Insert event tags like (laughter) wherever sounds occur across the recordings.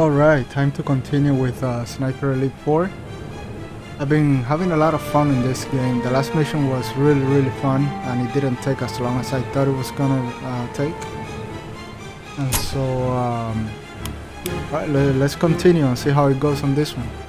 Alright, time to continue with uh, Sniper Elite 4. I've been having a lot of fun in this game. The last mission was really really fun and it didn't take as long as I thought it was gonna uh, take. And so, um, let's continue and see how it goes on this one.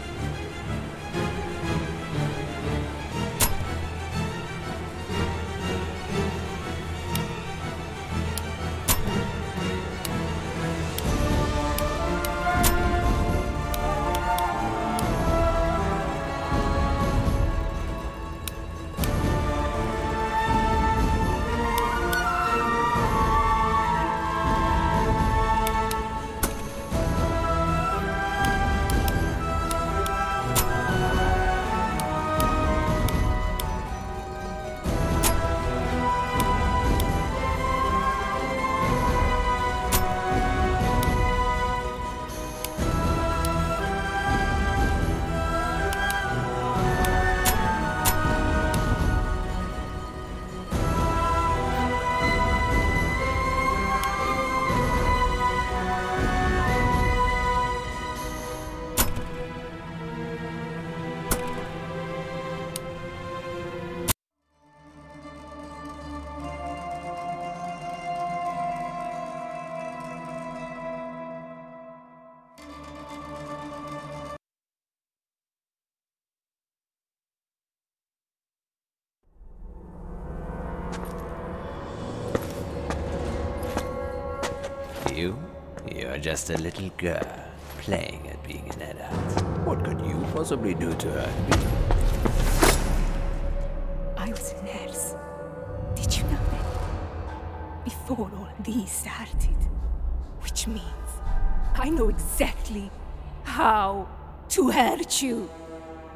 Just a little girl, playing at being an adult. What could you possibly do to her? I was a nurse. Did you know that? Before all these started. Which means I know exactly how to hurt you.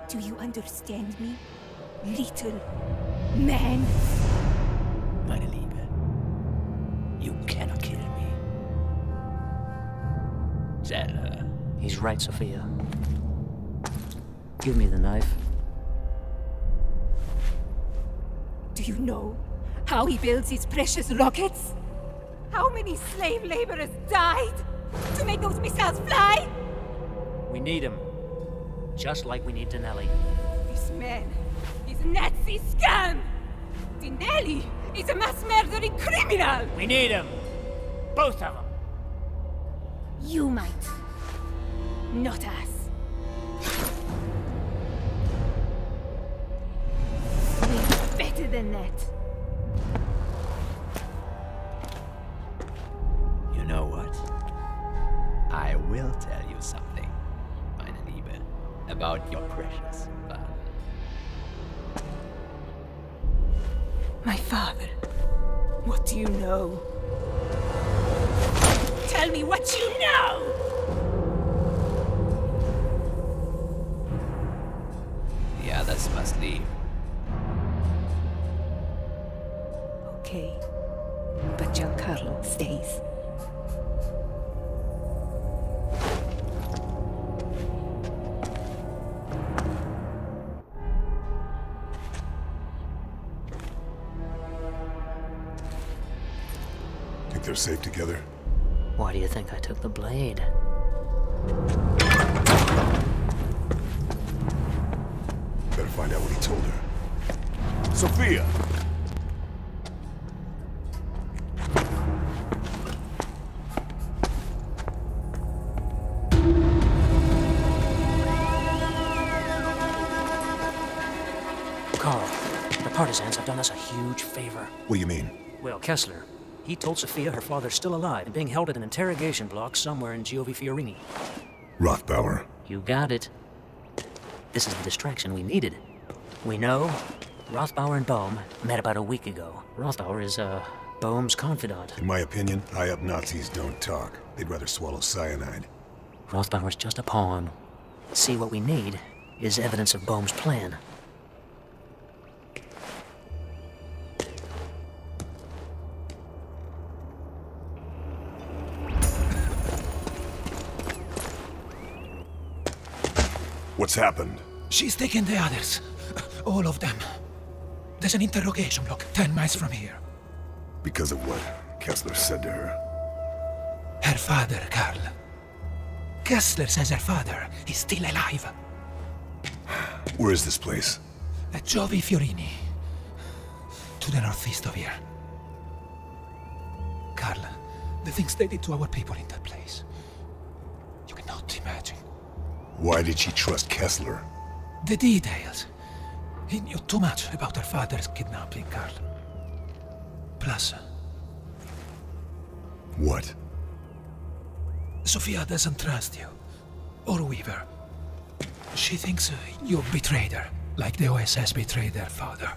Do you understand me? Little man. He's right, Sofia. Give me the knife. Do you know how he builds his precious rockets? How many slave laborers died to make those missiles fly? We need him. Just like we need Dinelli. This man is a Nazi scum! Dinelli is a mass murdering criminal! We need him! Both of them! You might. Not us. We're better than that. They're safe together? Why do you think I took the blade? Better find out what he told her. Sofia! Karl, the partisans have done us a huge favor. What do you mean? Well, Kessler, he told Sofia her father's still alive and being held at an interrogation block somewhere in Giovi Fiorini. Rothbauer. You got it. This is the distraction we needed. We know Rothbauer and Bohm met about a week ago. Rothbauer is, uh, Bohm's confidant. In my opinion, high-up Nazis don't talk. They'd rather swallow cyanide. Rothbauer's just a pawn. See, what we need is evidence of Bohm's plan. What's happened? She's taken the others. All of them. There's an interrogation block 10 miles from here. Because of what Kessler said to her. Her father, Karl. Kessler says her father is still alive. Where is this place? At Giovi Fiorini. To the northeast of here. Karl, the things they did to our people in that place. You cannot imagine. Why did she trust Kessler? The details. He knew too much about her father's kidnapping, Karl. Plus, What? Sofia doesn't trust you. Or Weaver. She thinks uh, you betrayed her, like the OSS betrayed their father.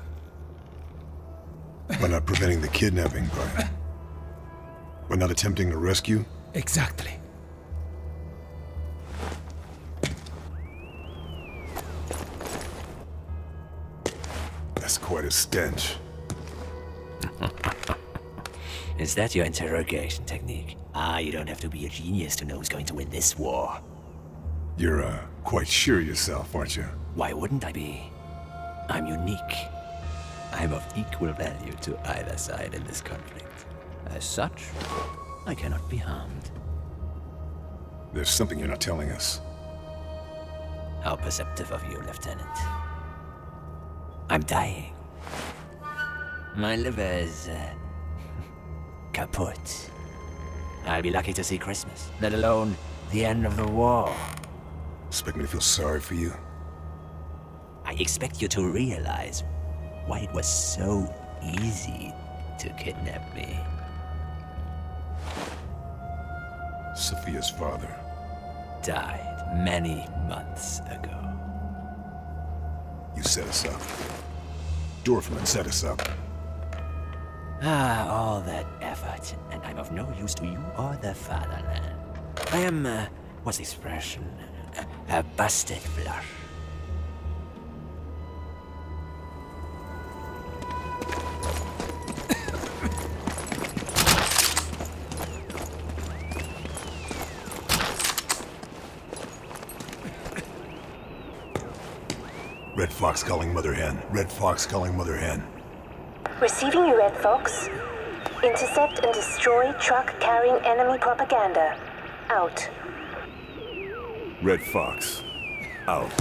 By not preventing the kidnapping, by... By not attempting to rescue? Exactly. Quite a stench. (laughs) Is that your interrogation technique? Ah, you don't have to be a genius to know who's going to win this war. You're, uh, quite sure yourself, aren't you? Why wouldn't I be? I'm unique. I'm of equal value to either side in this conflict. As such, I cannot be harmed. There's something you're not telling us. How perceptive of you, Lieutenant. I'm dying. My liver is, uh, kaput. I'll be lucky to see Christmas, let alone the end of the war. Expect me to feel sorry for you? I expect you to realize why it was so easy to kidnap me. Sofia's father. Died many months ago. You set us up. Dorfman set us up. Ah, all that effort, and I'm of no use to you or the fatherland. I am, uh, what's the expression? A busted flush. Red Fox calling Mother Hen. Red Fox calling Mother Hen. Receiving you, Red Fox. Intercept and destroy truck carrying enemy propaganda. Out. Red Fox. Out.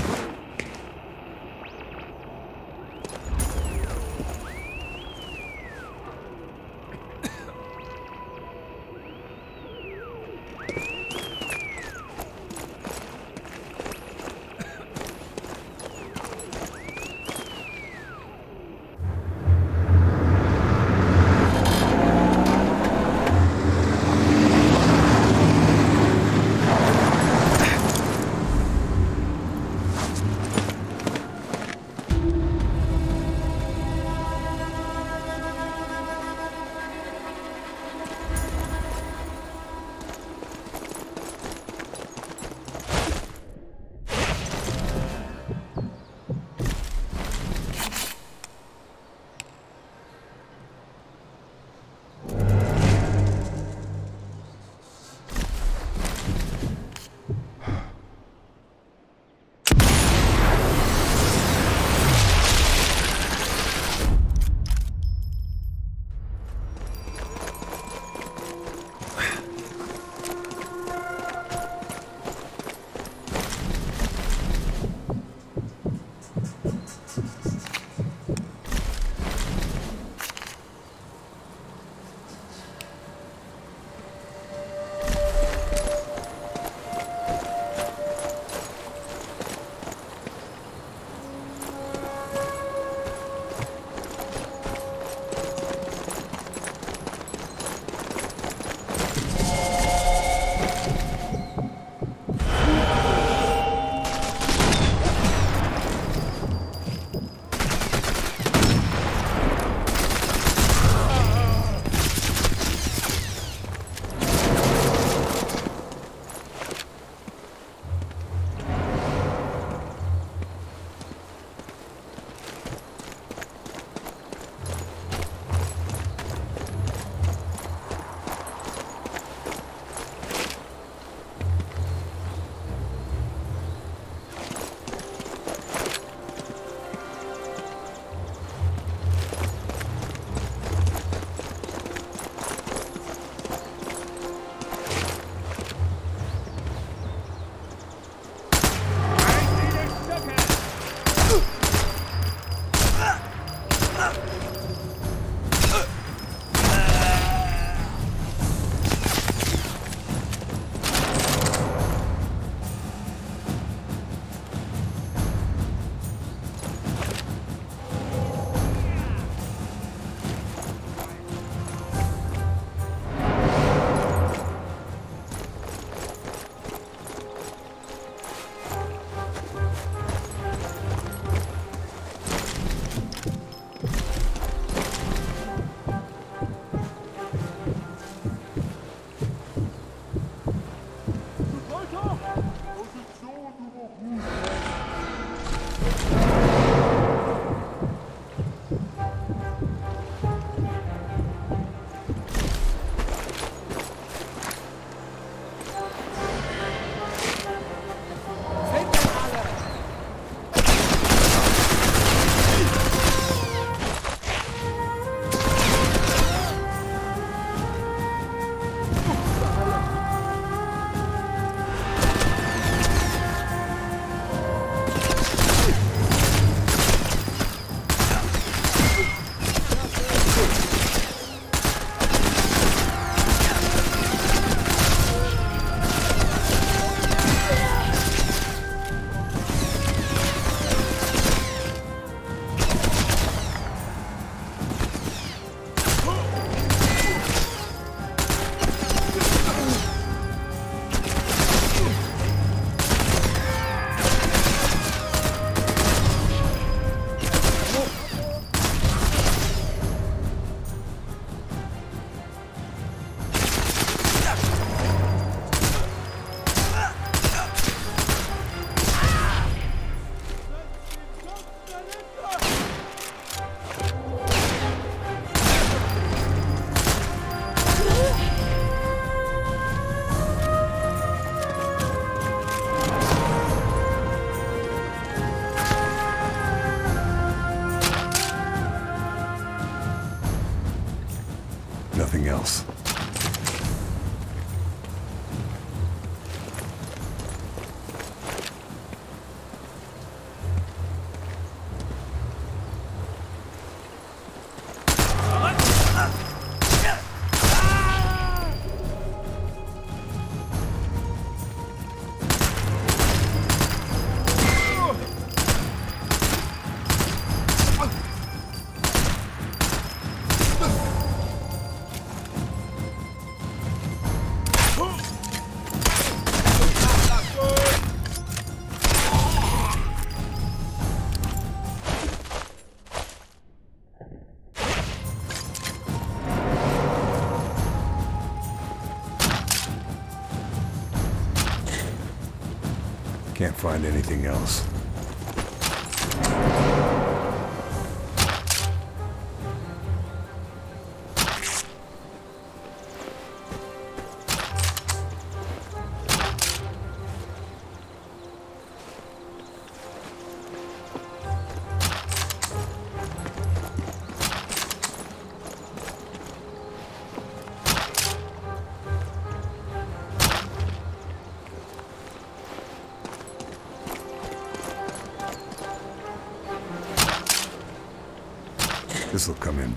Find anything else.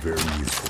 Very useful.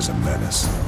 Is a menace.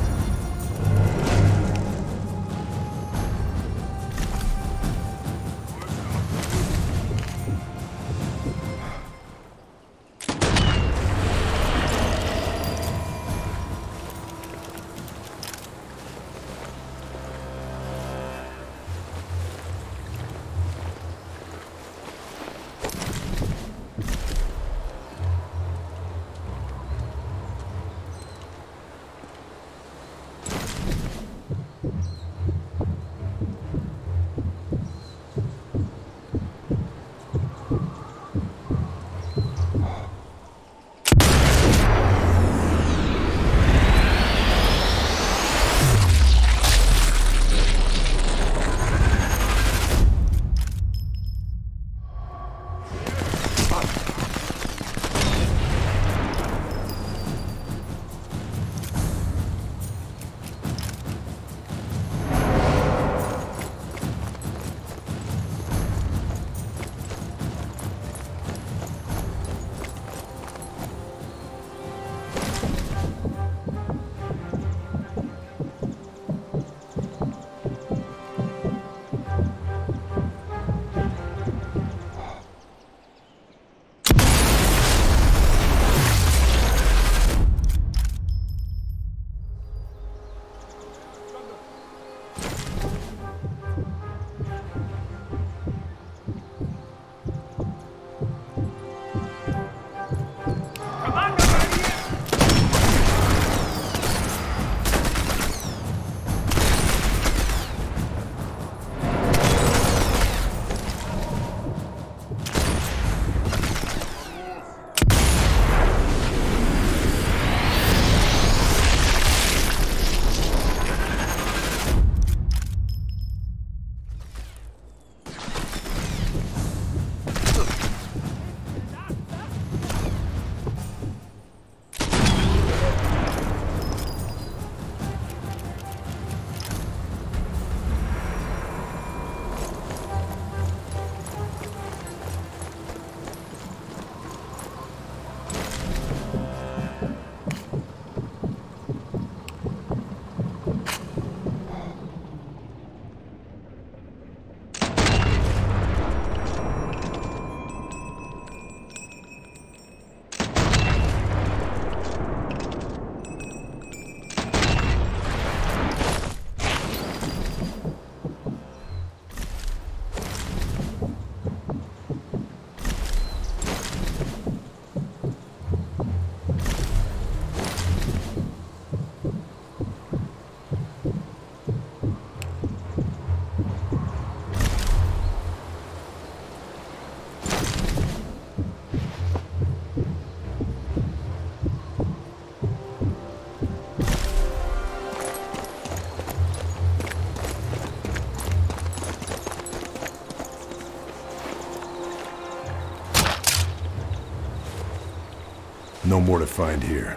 More to find here.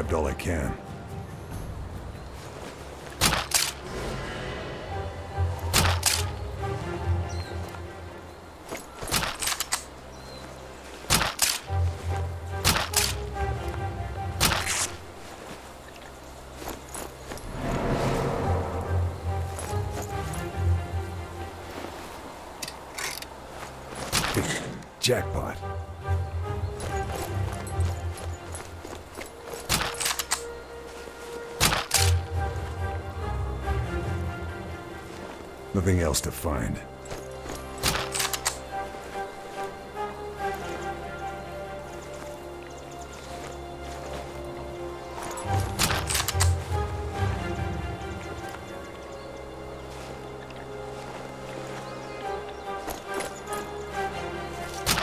Grabbed all I can. Jackpot. Nothing else to find.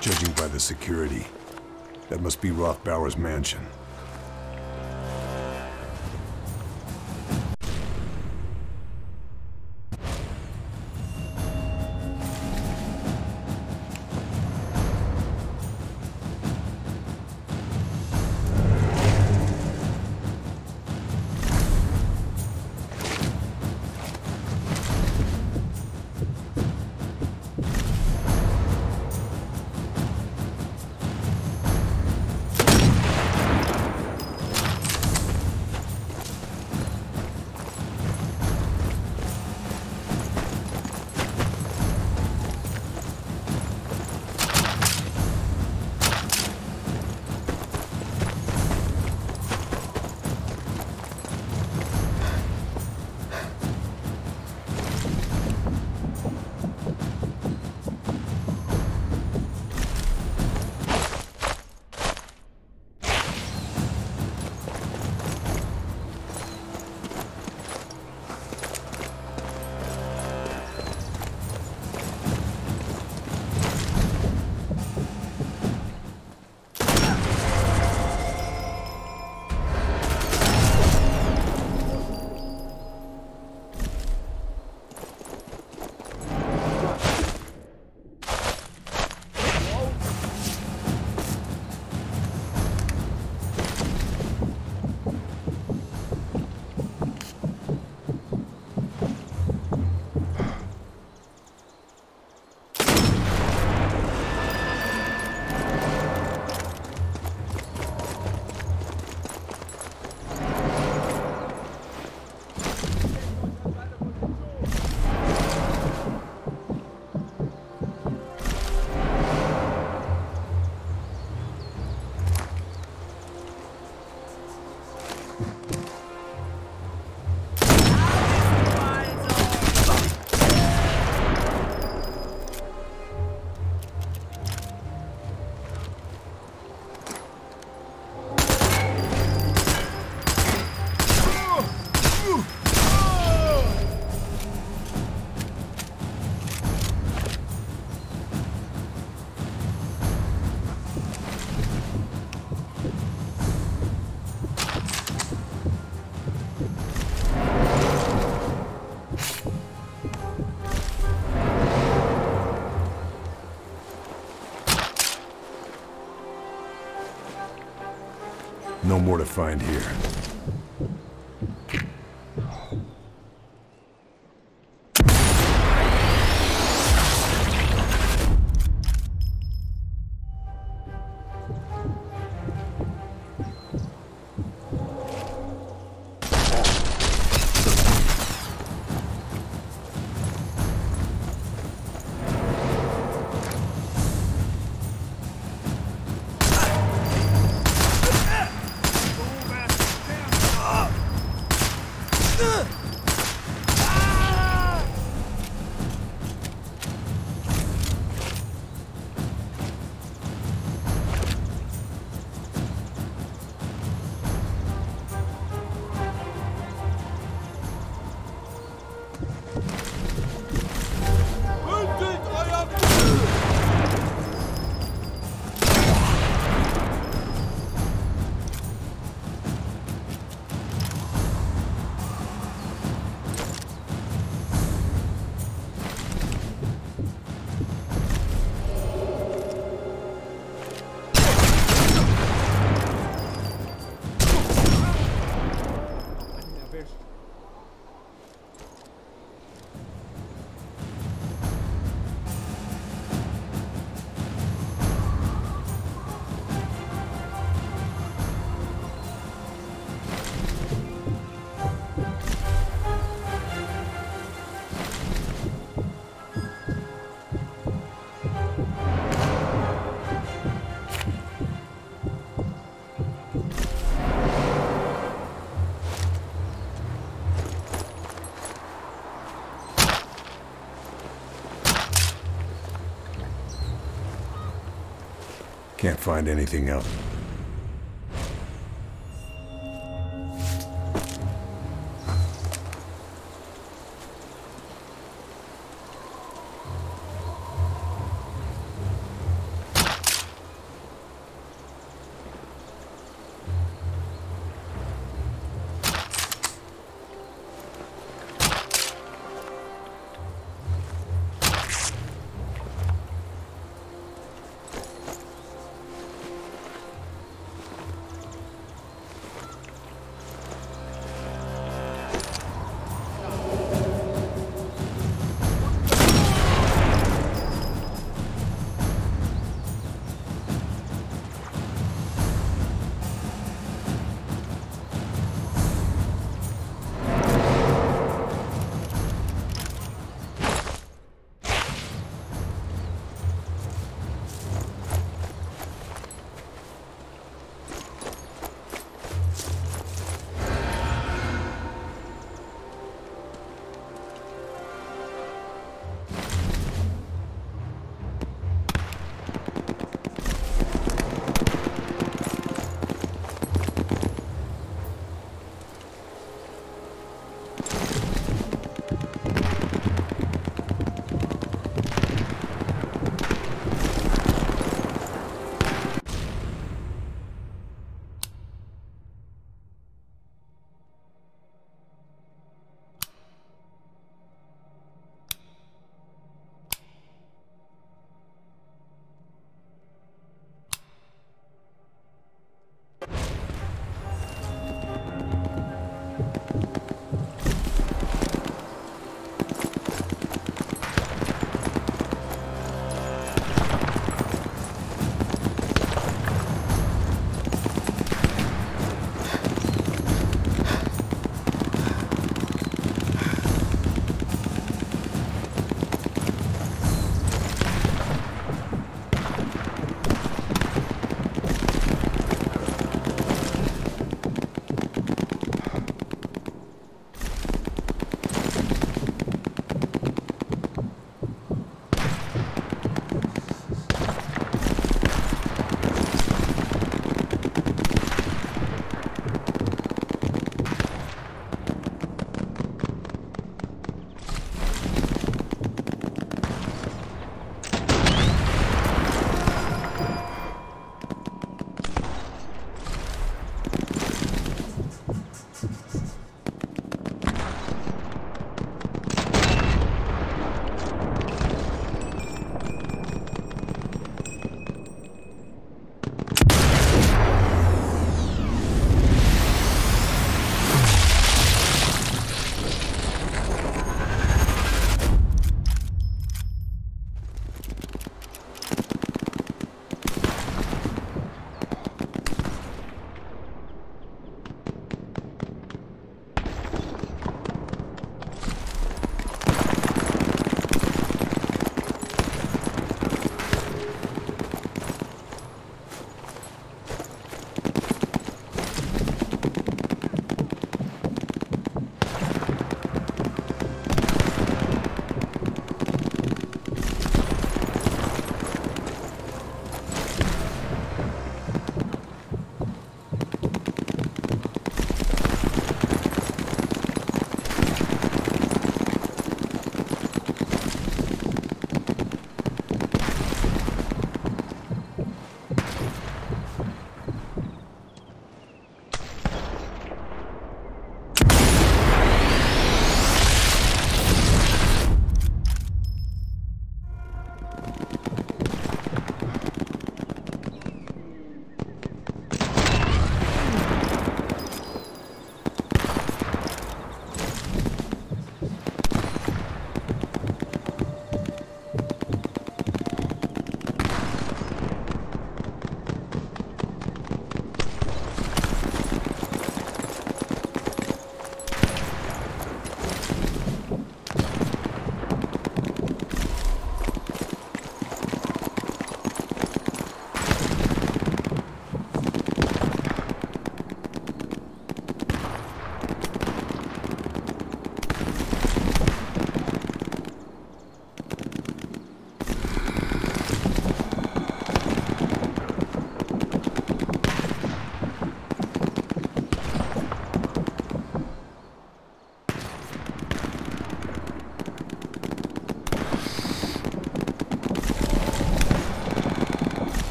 Judging by the security, that must be Rothbauer's mansion. More to find here. Find anything else.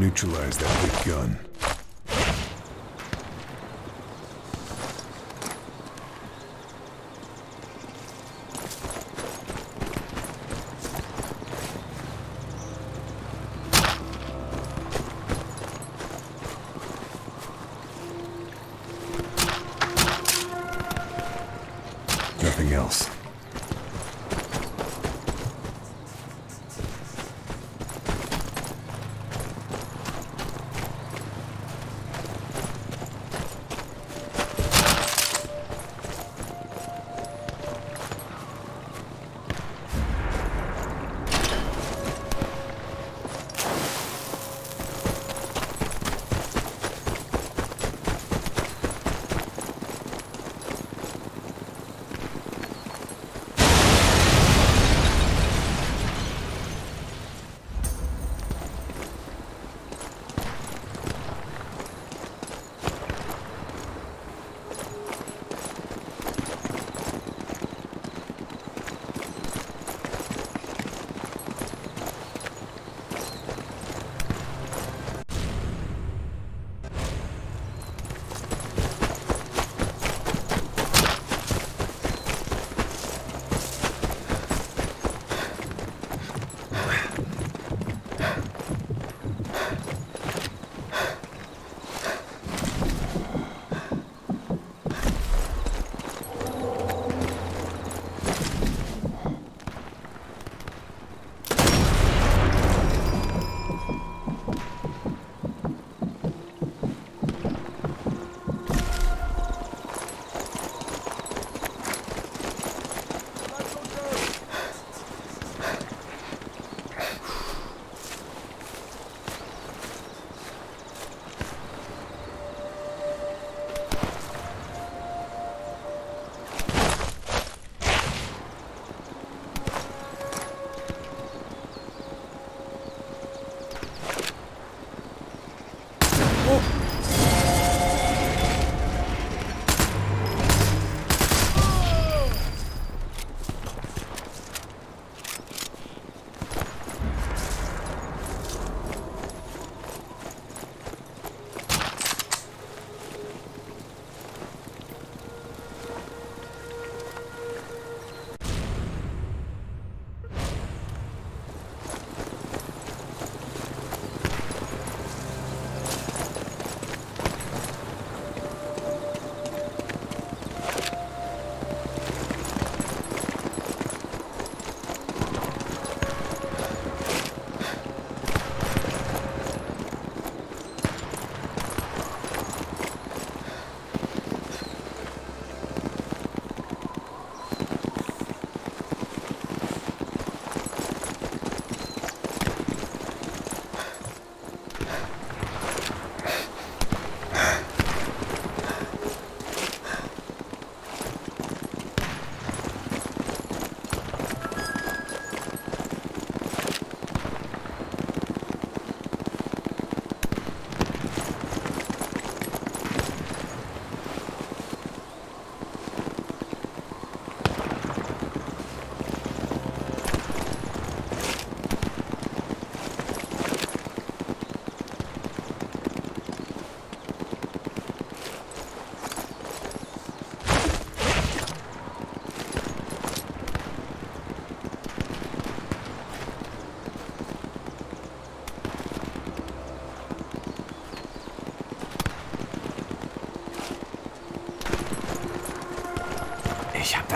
Neutralize that big gun.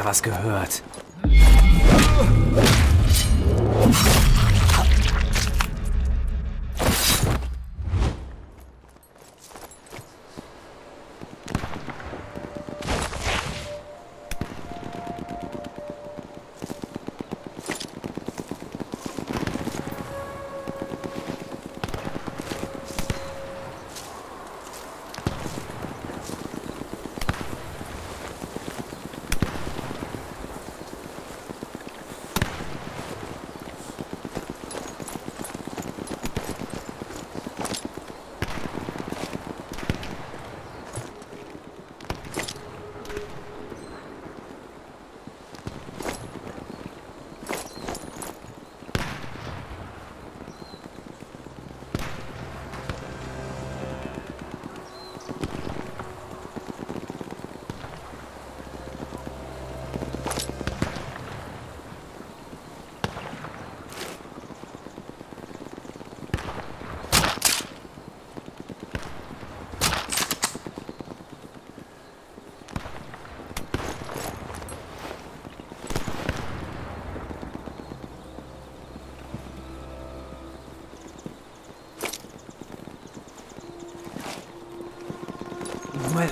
Da was gehört.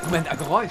Moment, ein Geräusch.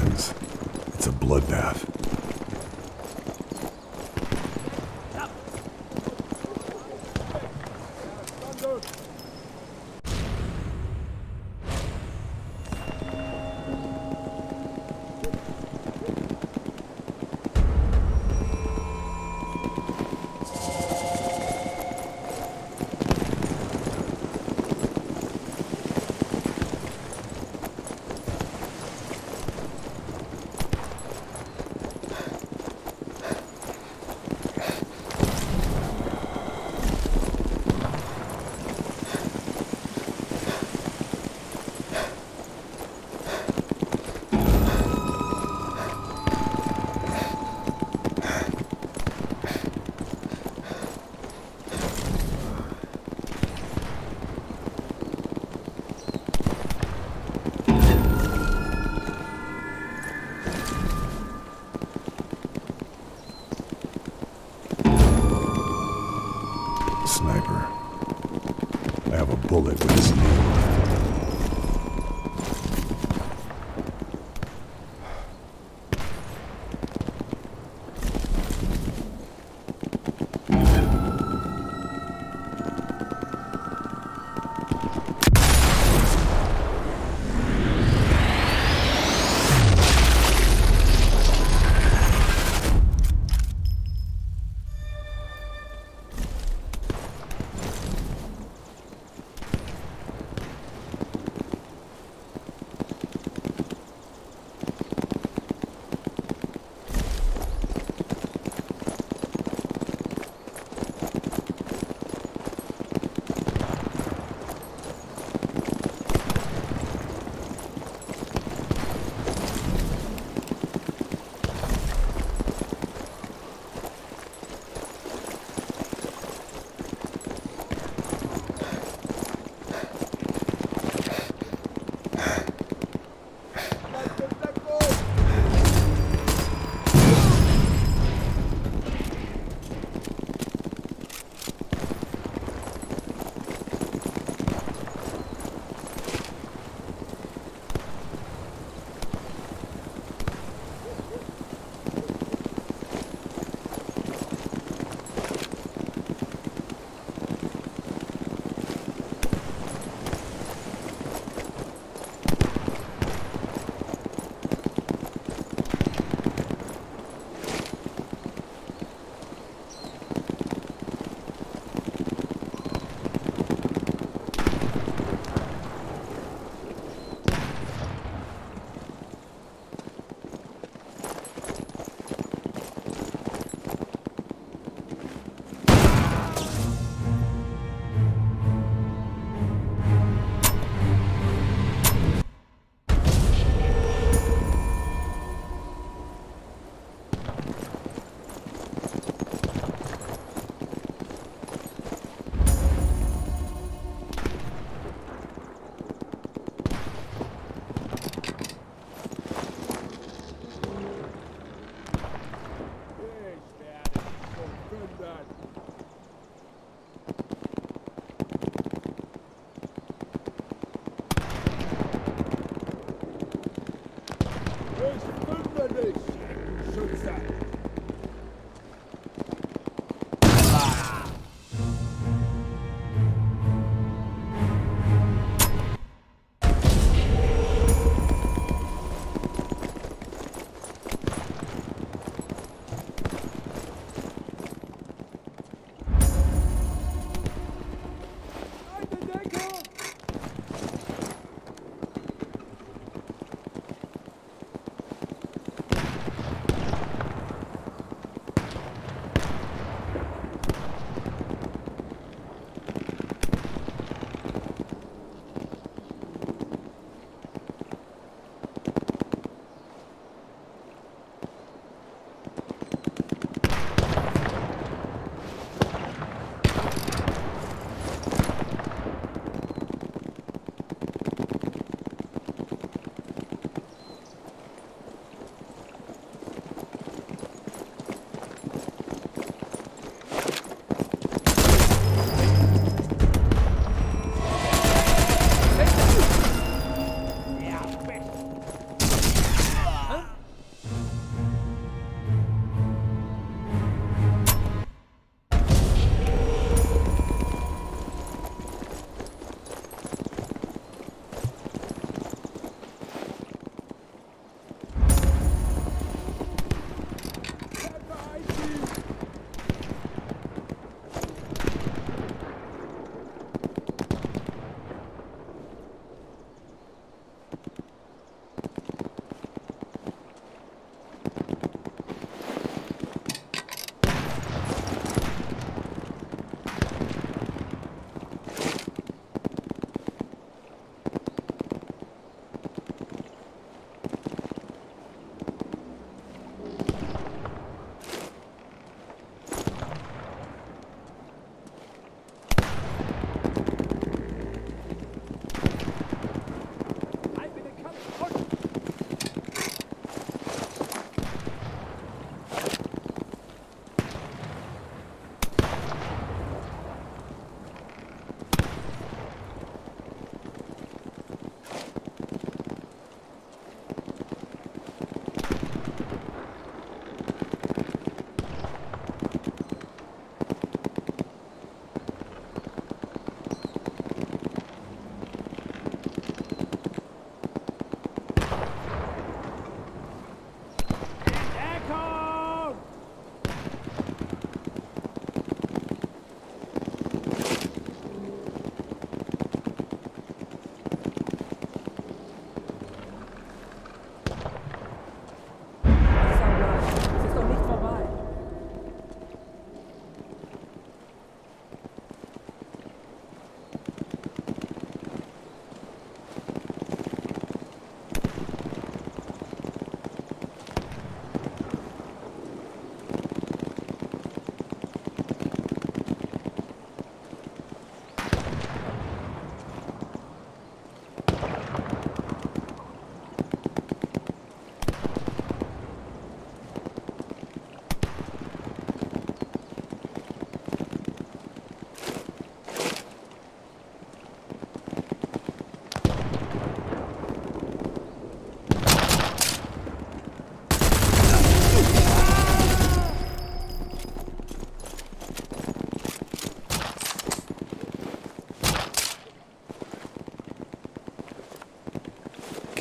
Partisans.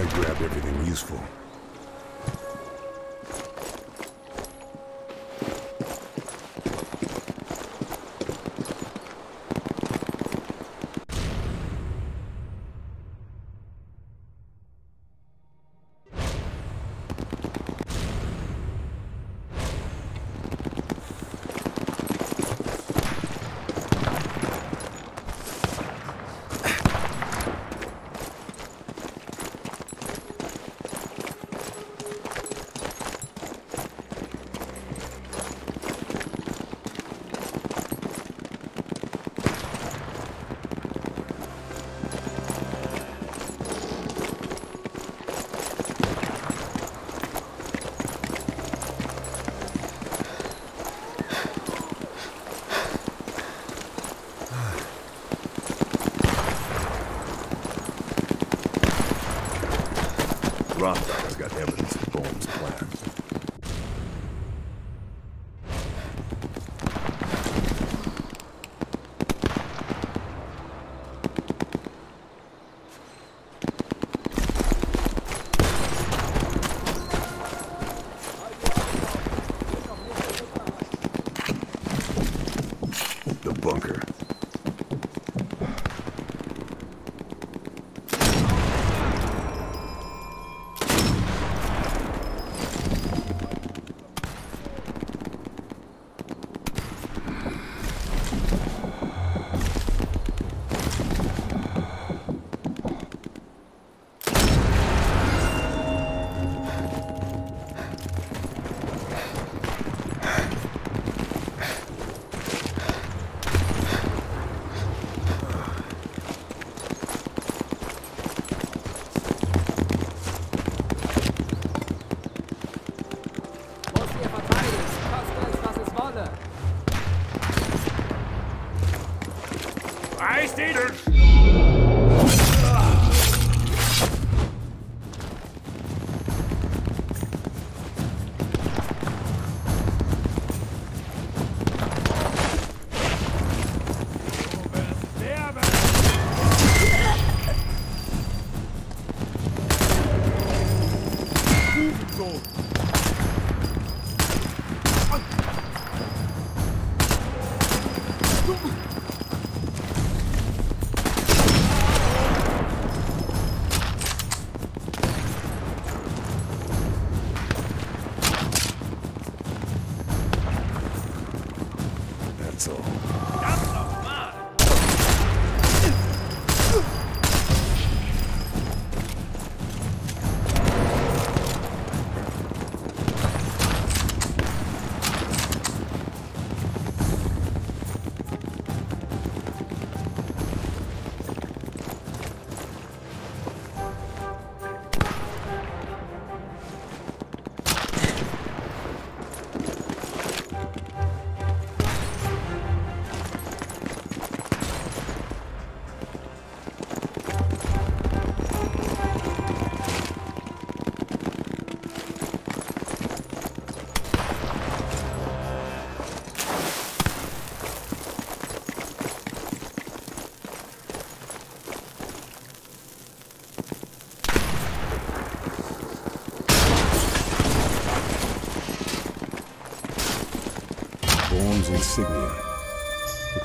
I grabbed everything useful.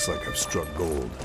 Looks like I've struck gold.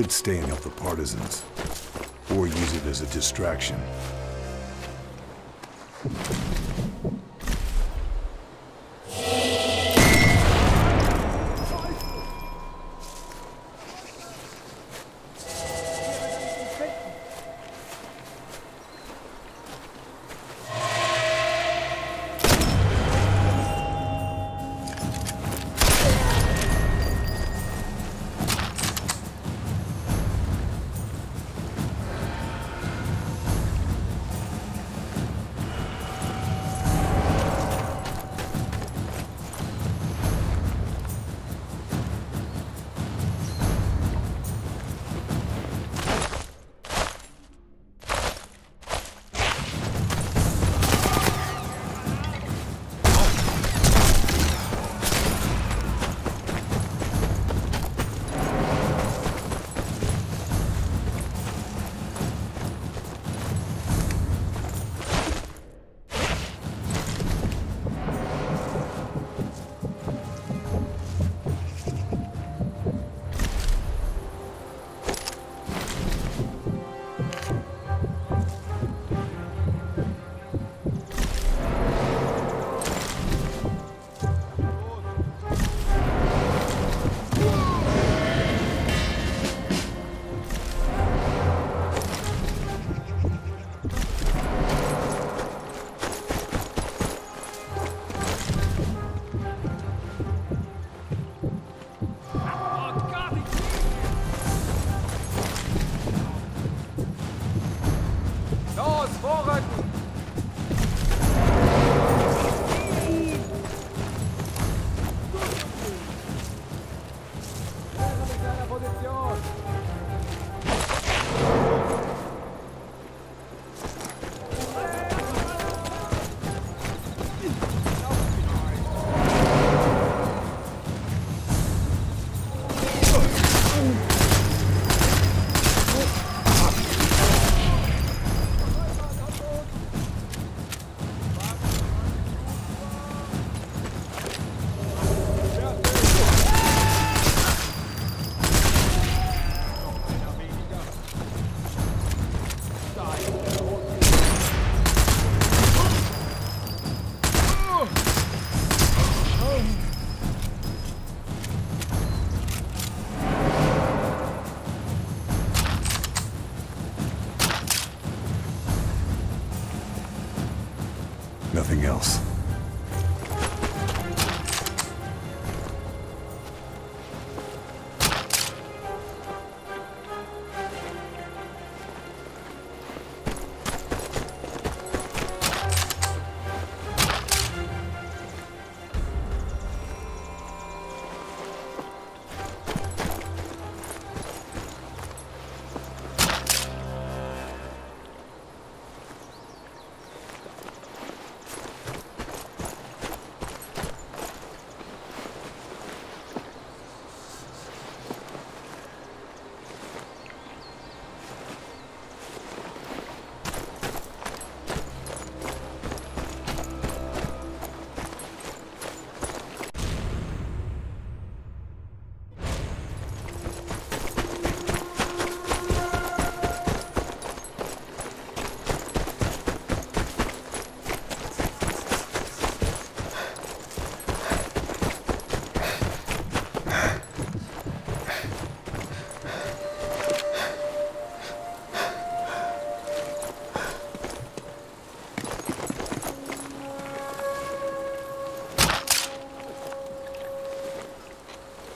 Could stay and help the partisans, or use it as a distraction.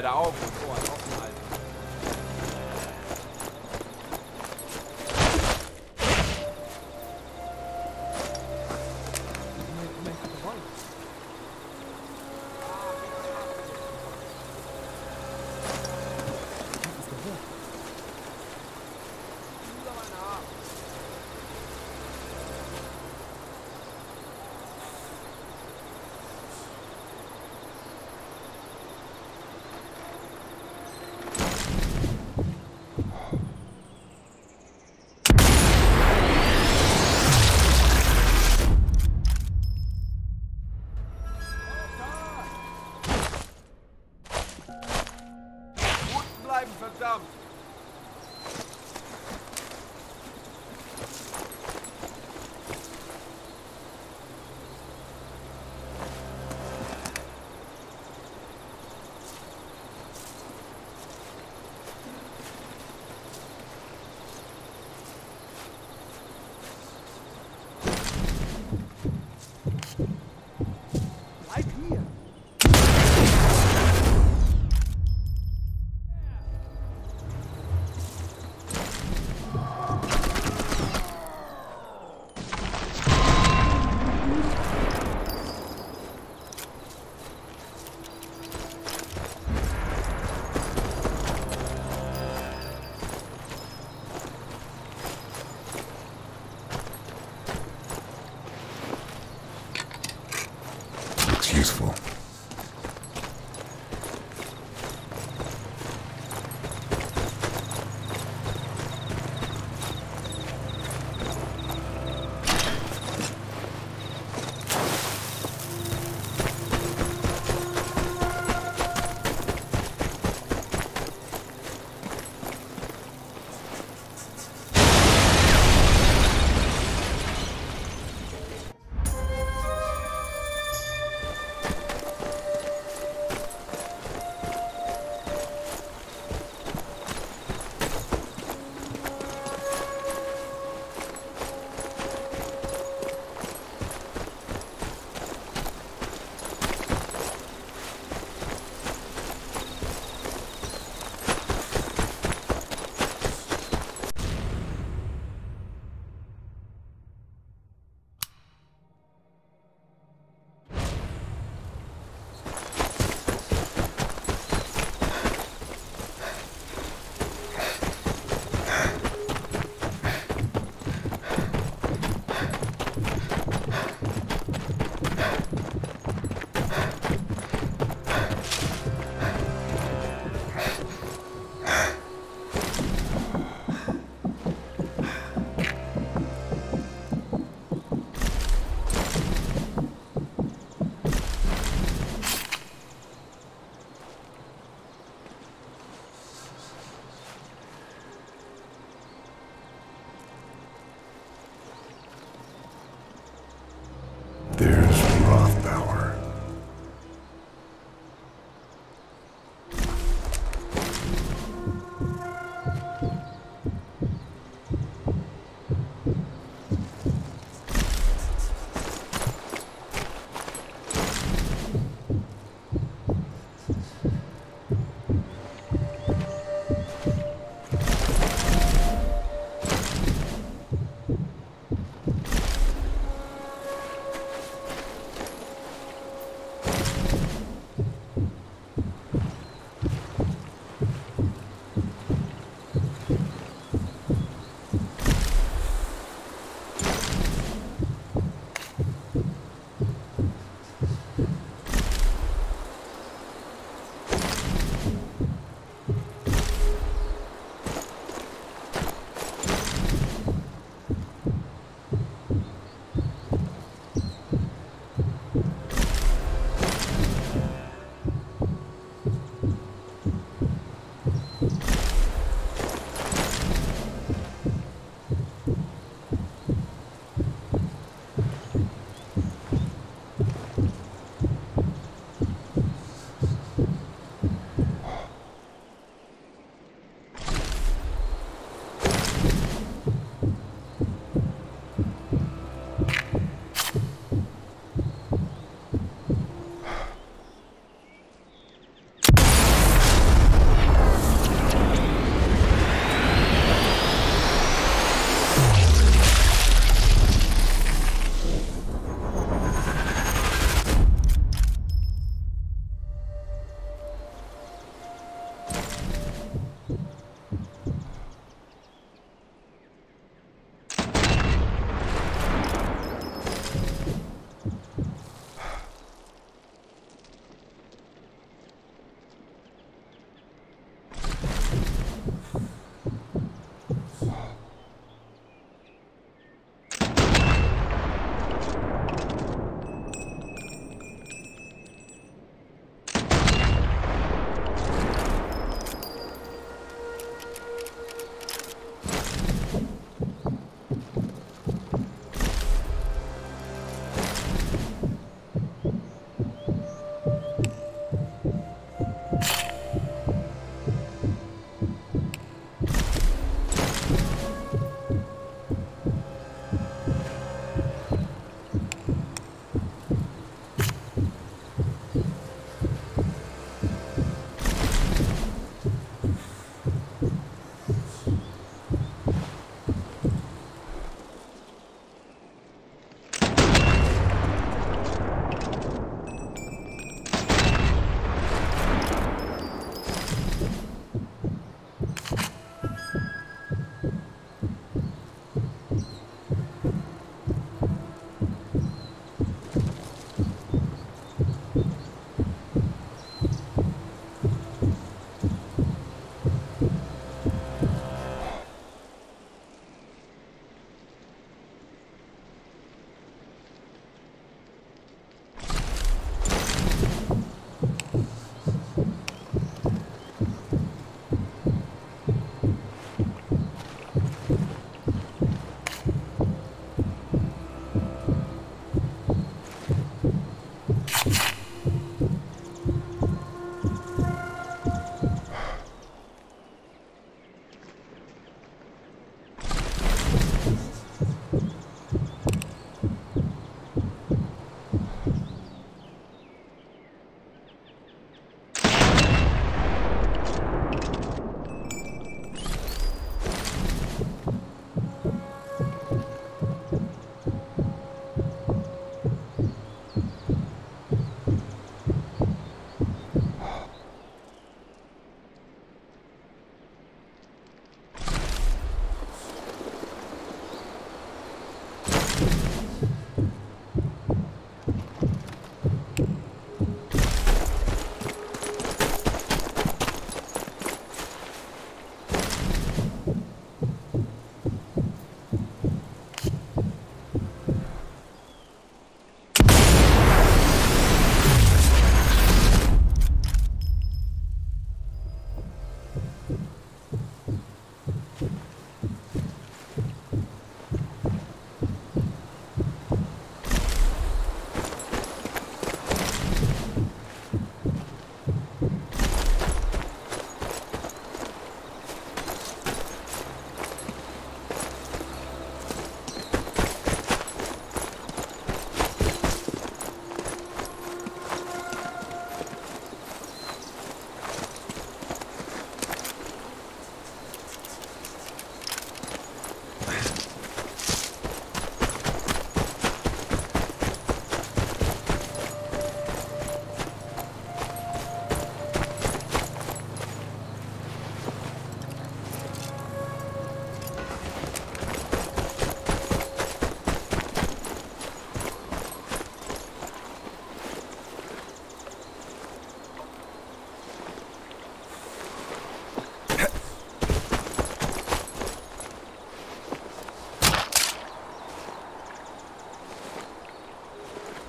Pferde auf.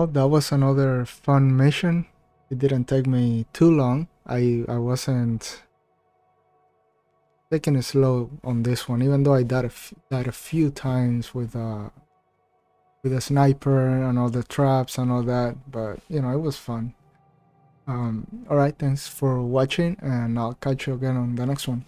Well, that was another fun mission. It didn't take me too long. I I wasn't taking it slow on this one, even though I died a, died a few times with uh with a sniper and all the traps and all that. But you know, it was fun. Um, all right, thanks for watching, and I'll catch you again on the next one.